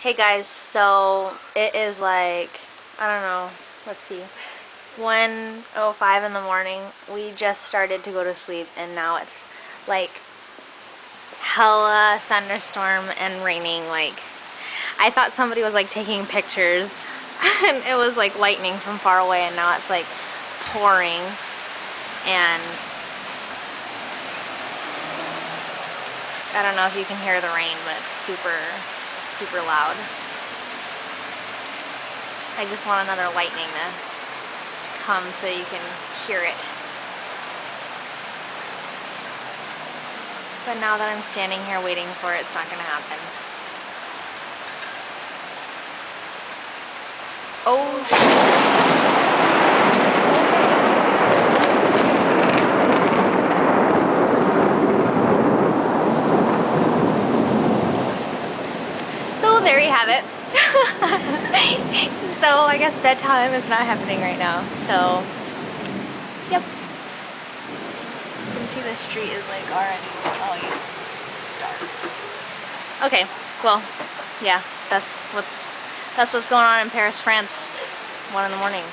Hey guys, so it is like, I don't know, let's see, 1.05 in the morning. We just started to go to sleep and now it's like hella thunderstorm and raining. Like, I thought somebody was like taking pictures and it was like lightning from far away and now it's like pouring and I don't know if you can hear the rain, but it's super super loud. I just want another lightning to come so you can hear it. But now that I'm standing here waiting for it, it's not going to happen. Oh, there you have it. so I guess bedtime is not happening right now. So, yep. You can see the street is like already, oh yeah, dark. Okay, well, yeah, that's what's, that's what's going on in Paris, France, one in the morning.